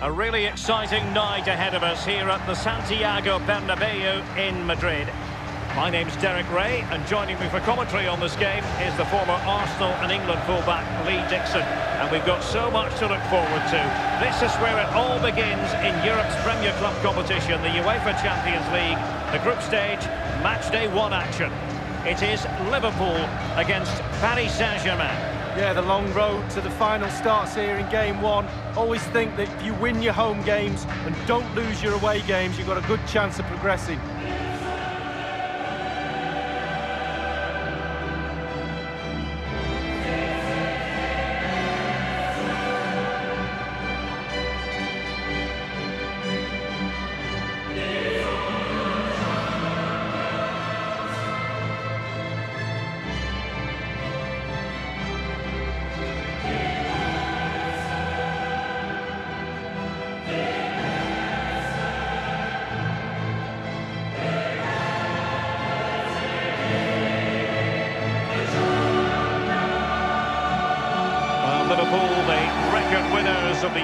A really exciting night ahead of us here at the Santiago Bernabeu in Madrid. My name's Derek Ray, and joining me for commentary on this game is the former Arsenal and England fullback Lee Dixon. And we've got so much to look forward to. This is where it all begins in Europe's Premier Club competition, the UEFA Champions League, the group stage, match day one action. It is Liverpool against Paris Saint-Germain. Yeah, the long road to the final starts here in game one. Always think that if you win your home games and don't lose your away games, you've got a good chance of progressing.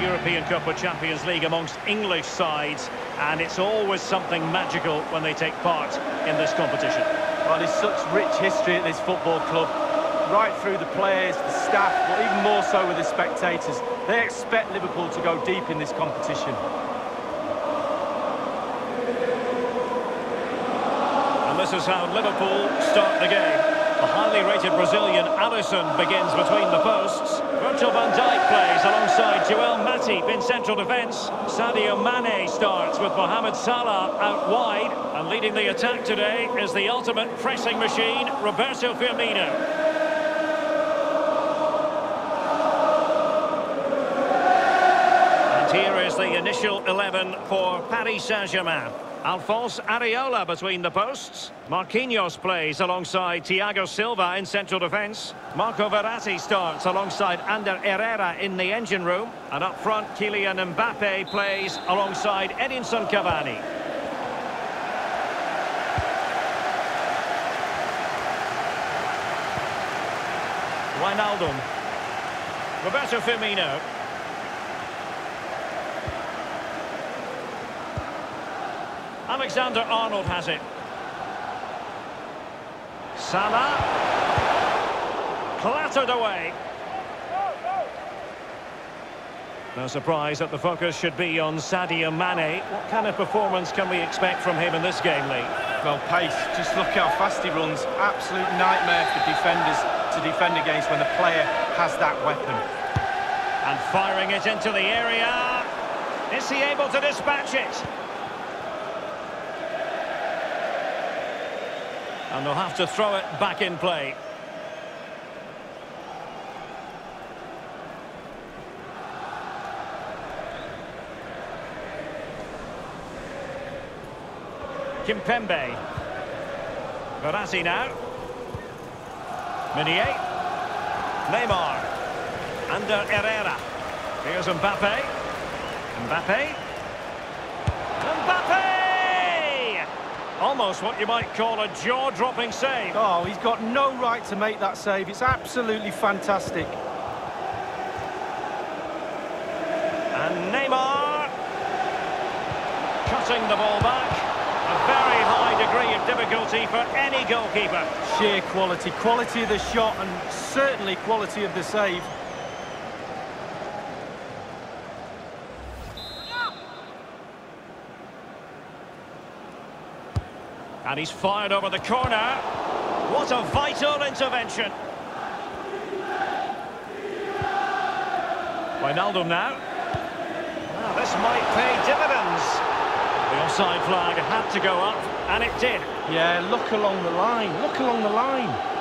European Cup or Champions League amongst English sides, and it's always something magical when they take part in this competition. Well, there's such rich history at this football club, right through the players, the staff, but even more so with the spectators. They expect Liverpool to go deep in this competition. And this is how Liverpool start the game. The highly rated Brazilian Alisson begins between the posts. Virgil van Dijk plays alongside Joel Matip in central defence. Sadio Mane starts with Mohamed Salah out wide. And leading the attack today is the ultimate pressing machine, Roberto Firmino. And here is the initial 11 for Paris Saint-Germain. Alphonse Areola between the posts. Marquinhos plays alongside Thiago Silva in central defence. Marco Verratti starts alongside Ander Herrera in the engine room. And up front, Kylian Mbappe plays alongside Edinson Cavani. Wijnaldum. Roberto Firmino. Alexander-Arnold has it. Salah. Clattered away. No surprise that the focus should be on Sadio Mane. What kind of performance can we expect from him in this game, Lee? Well, pace. Just look how fast he runs. Absolute nightmare for defenders to defend against when the player has that weapon. And firing it into the area. Is he able to dispatch it? And they'll have to throw it back in play. Kimpembe. Verratti now. Meunier. Neymar. Ander Herrera. Here's. Mbappe. Mbappe! Almost what you might call a jaw-dropping save. Oh, he's got no right to make that save. It's absolutely fantastic. And Neymar cutting the ball back. A very high degree of difficulty for any goalkeeper. Sheer quality. Quality of the shot and certainly quality of the save. And he's fired over the corner. What a vital intervention. Now. Now, this might pay dividends. The offside flag had to go up, and it did. Yeah, look along the line. Look along the line.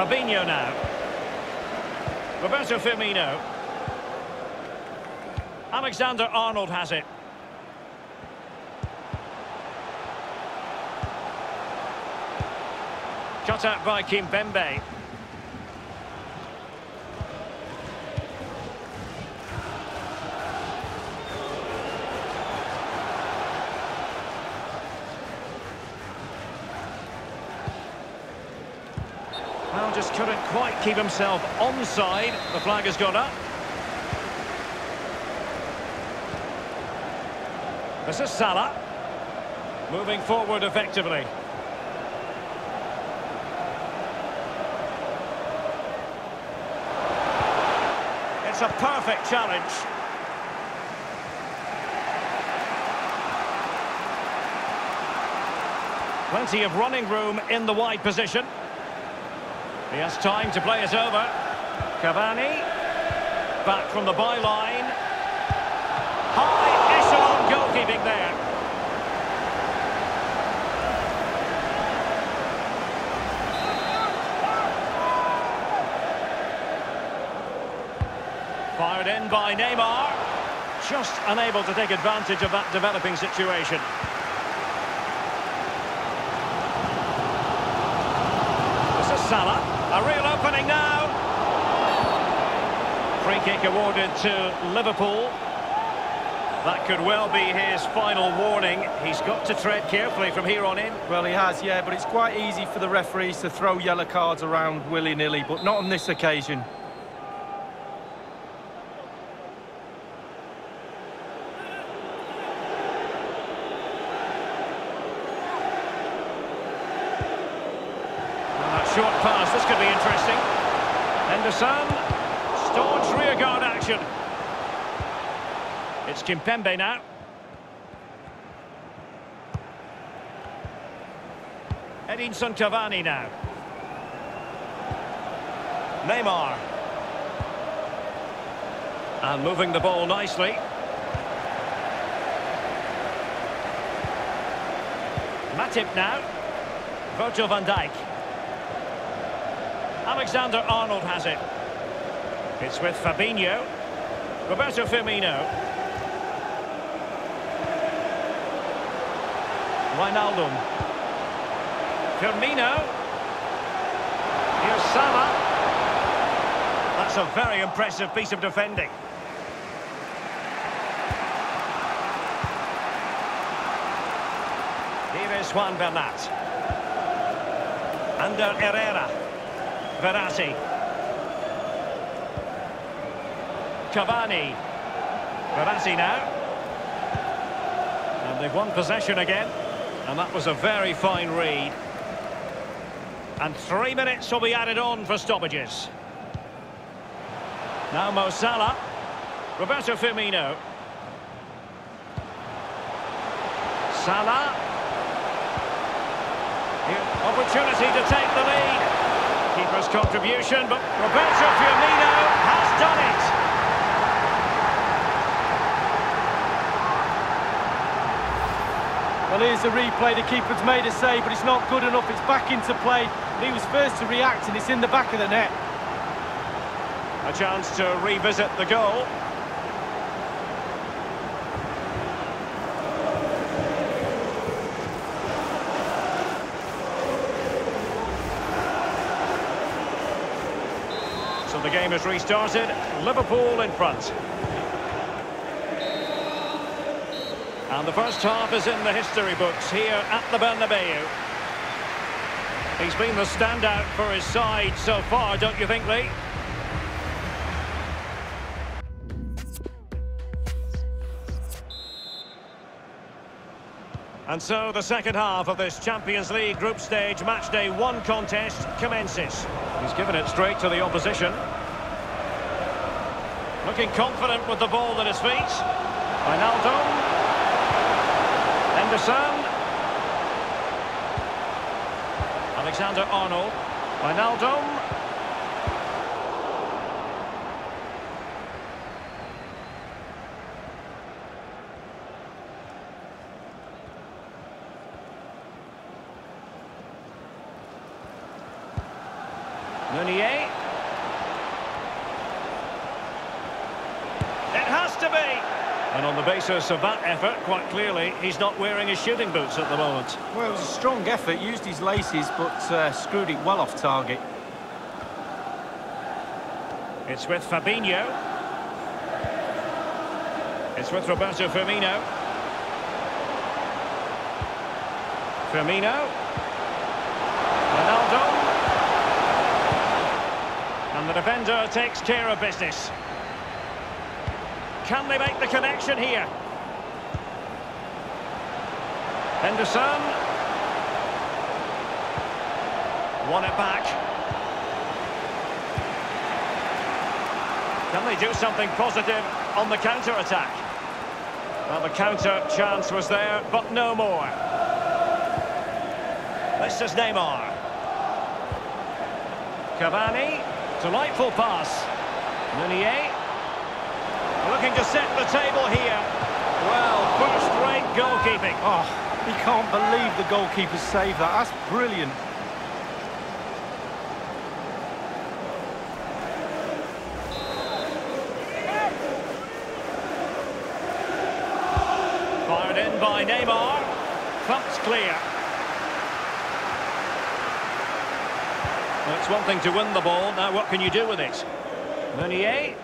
Fabinho now. Roberto Firmino. Alexander-Arnold has it. Cut out by Kimpembe. just quite keep himself onside. The flag has gone up. This is Salah. Moving forward effectively. It's a perfect challenge. Plenty of running room in the wide position. He has time to play it over. Cavani. Back from the byline. High echelon goalkeeping there. Fired in by Neymar. Just unable to take advantage of that developing situation. This is Salah. A opening now. Free kick awarded to Liverpool. That could well be his final warning. He's got to tread carefully from here on in. Well, he has, yeah, but it's quite easy for the referees to throw yellow cards around willy-nilly, but not on this occasion. Short pass, this could be interesting. Henderson, staunch rearguard action. It's Kimpembe now. Edinson Cavani now. Neymar. And moving the ball nicely. Matip now. Virgil van Dijk. Alexander-Arnold has it. It's with Fabinho. Roberto Firmino. Wijnaldum. Firmino. Here's Salah. That's a very impressive piece of defending. Here is Juan Bernat. Ander Herrera. Verratti. Cavani. Verratti now. And they've won possession again. And that was a very fine read. And three minutes will be added on for stoppages. Now Mo Salah. Roberto Firmino. Salah. Opportunity to take the lead. Keeper's contribution, but Roberto Firmino has done it. Well, here's the replay. The keeper's made a save, but it's not good enough. It's back into play. He was first to react, and it's in the back of the net. A chance to revisit the goal. So the game has restarted. Liverpool in front. And the first half is in the history books here at the Bernabeu. He's been the standout for his side so far, don't you think, Lee? And so the second half of this Champions League group stage matchday one contest commences. He's given it straight to the opposition. Looking confident with the ball at his feet. Ronaldo. Henderson. Alexander-Arnold. Wijnaldum. Meunier. It has to be. And on the basis of that effort, quite clearly, he's not wearing his shooting boots at the moment. Well, it was a strong effort. Used his laces, but uh, screwed it well off target. It's with Fabinho. It's with Roberto Firmino. Firmino. Ronaldo. And the defender takes care of business. Can they make the connection here? Henderson. Won it back. Can they do something positive on the counter-attack? Well, the counter chance was there, but no more. This is Neymar. Cavani. Delightful pass. Meunier. Looking to set the table here. Well, first-rate goalkeeping. Oh, he can't believe the goalkeeper saved that. That's brilliant. Fired in by Neymar. Thumped clear. Well, it's one thing to win the ball, now what can you do with it? Meunier.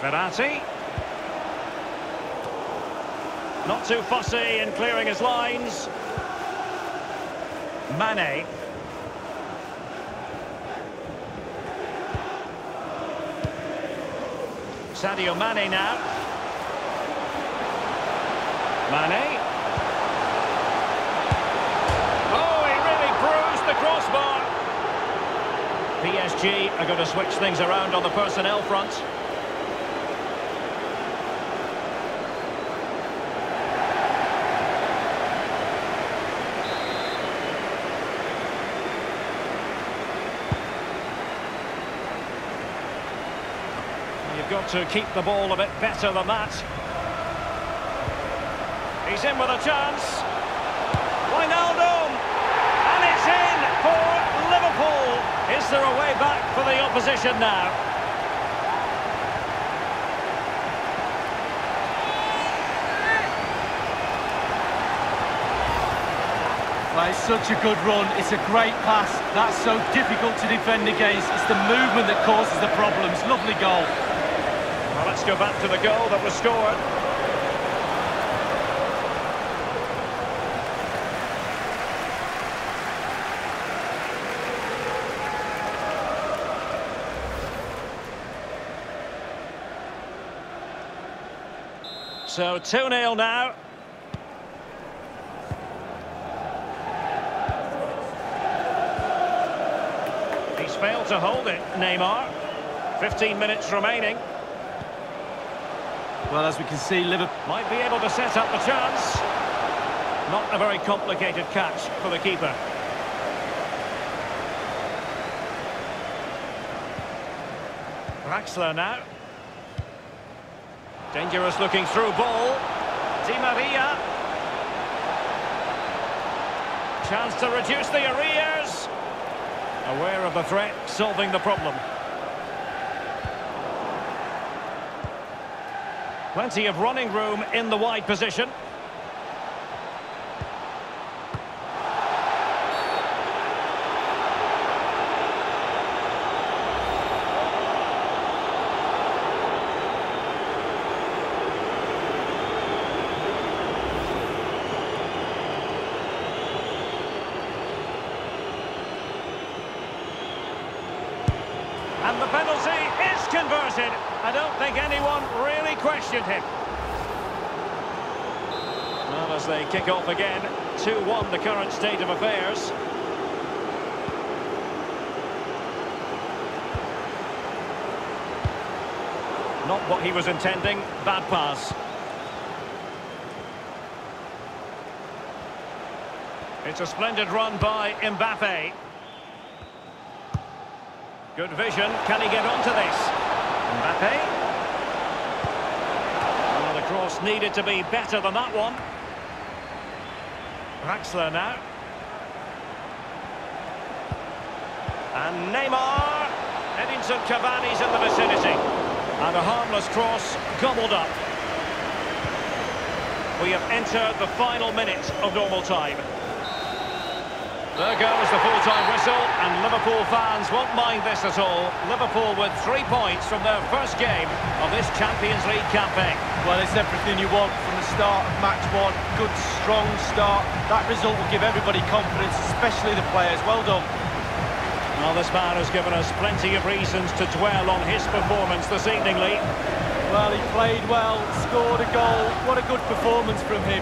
Verratti. Not too fussy in clearing his lines. Mane. Sadio Mane now. Mane. Oh, he really bruised the crossbar. PSG are going to switch things around on the personnel front. To keep the ball a bit better than that. He's in with a chance. Wijnaldum! And it's in for Liverpool. Is there a way back for the opposition now? Well, it's such a good run. It's a great pass. That's so difficult to defend against. It's the movement that causes the problems. Lovely goal. Let's go back to the goal that was scored. So 2-0 now. He's failed to hold it, Neymar. 15 minutes remaining. Well, as we can see, Liverpool... Might be able to set up the chance. Not a very complicated catch for the keeper. Draxler now. Dangerous looking through ball. Di Maria. Chance to reduce the arrears. Aware of the threat, solving the problem. Plenty of running room in the wide position. And the penalty is converted. I don't think anyone really questioned him. Well, as they kick off again, 2-1 the current state of affairs. Not what he was intending, bad pass. It's a splendid run by Mbappe. Good vision. Can he get onto this? Mbappe. Needed to be better than that one. Draxler now. And Neymar. Edinson Cavani's in the vicinity. And a harmless cross gobbled up. We have entered the final minute of normal time. There goes the full-time whistle, and Liverpool fans won't mind this at all. Liverpool with three points from their first game of this Champions League campaign. Well, it's everything you want from the start of match one. Good, strong start. That result will give everybody confidence, especially the players. Well done. Well, this man has given us plenty of reasons to dwell on his performance this evening, Lee. Well, he played well, scored a goal. What a good performance from him.